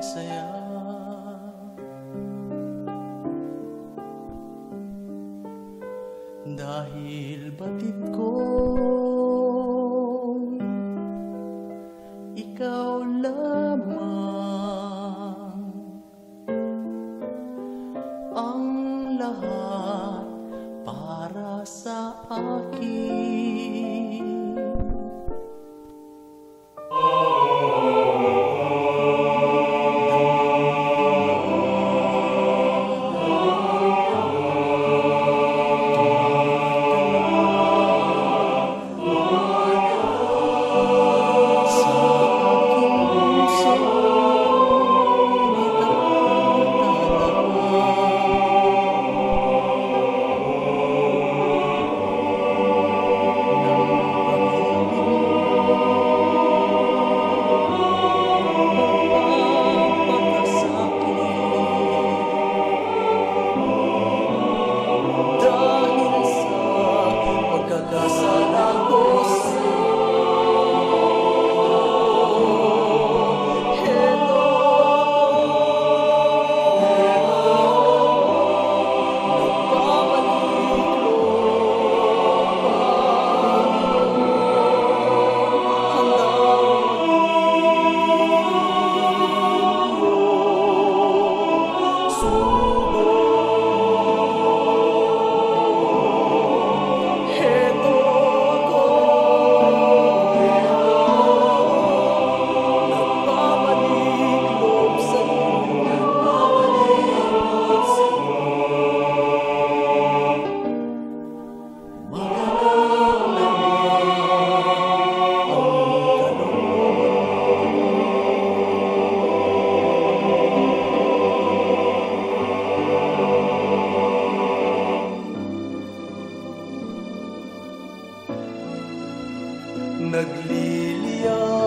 saya. Dahil batid ko Ikaw lamang Ang lahat para sa akin. Nagliliya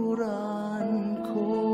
돌아앉고